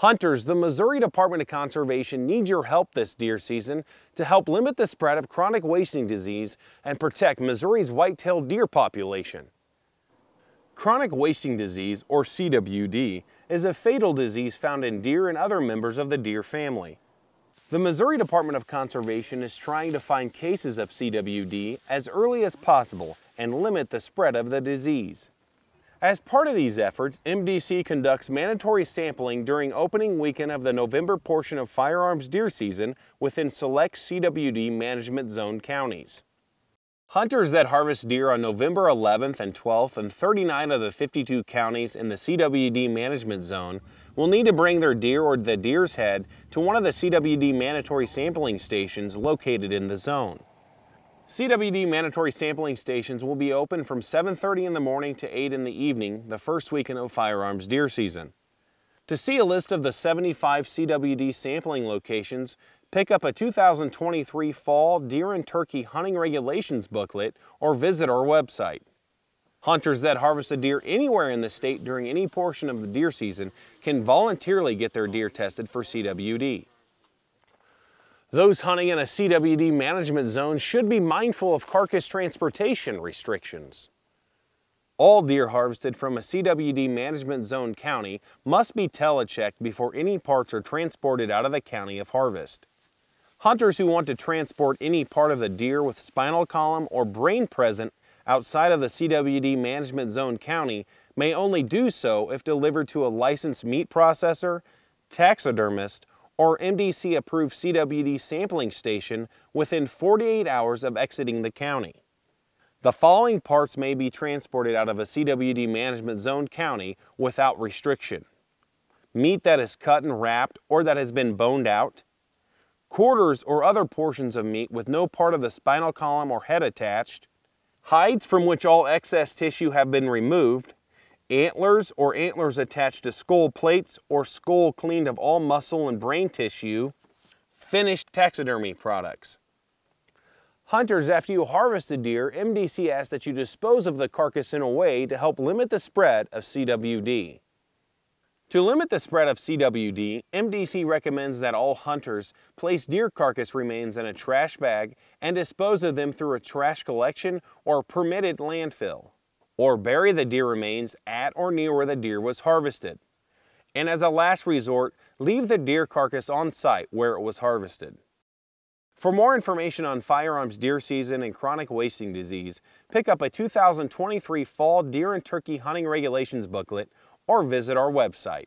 Hunters, the Missouri Department of Conservation needs your help this deer season to help limit the spread of chronic wasting disease and protect Missouri's white-tailed deer population. Chronic wasting disease, or CWD, is a fatal disease found in deer and other members of the deer family. The Missouri Department of Conservation is trying to find cases of CWD as early as possible and limit the spread of the disease. As part of these efforts, MDC conducts mandatory sampling during opening weekend of the November portion of firearms deer season within select CWD management zone counties. Hunters that harvest deer on November 11th and 12th in 39 of the 52 counties in the CWD management zone will need to bring their deer or the deer's head to one of the CWD mandatory sampling stations located in the zone. CWD mandatory sampling stations will be open from 7.30 in the morning to 8 in the evening the first weekend of firearms deer season. To see a list of the 75 CWD sampling locations, pick up a 2023 Fall Deer and Turkey Hunting Regulations booklet or visit our website. Hunters that harvest a deer anywhere in the state during any portion of the deer season can voluntarily get their deer tested for CWD. Those hunting in a CWD management zone should be mindful of carcass transportation restrictions. All deer harvested from a CWD management zone county must be telechecked before any parts are transported out of the county of harvest. Hunters who want to transport any part of the deer with spinal column or brain present outside of the CWD management zone county may only do so if delivered to a licensed meat processor, taxidermist, or MDC approved CWD sampling station within 48 hours of exiting the county. The following parts may be transported out of a CWD management zone county without restriction. Meat that is cut and wrapped or that has been boned out, quarters or other portions of meat with no part of the spinal column or head attached, hides from which all excess tissue have been removed, antlers or antlers attached to skull plates or skull cleaned of all muscle and brain tissue, finished taxidermy products. Hunters, after you harvest a deer, MDC asks that you dispose of the carcass in a way to help limit the spread of CWD. To limit the spread of CWD, MDC recommends that all hunters place deer carcass remains in a trash bag and dispose of them through a trash collection or permitted landfill or bury the deer remains at or near where the deer was harvested. And as a last resort, leave the deer carcass on site where it was harvested. For more information on firearms deer season and chronic wasting disease, pick up a 2023 Fall Deer and Turkey Hunting Regulations booklet or visit our website.